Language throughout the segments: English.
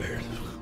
Earth.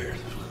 Yeah.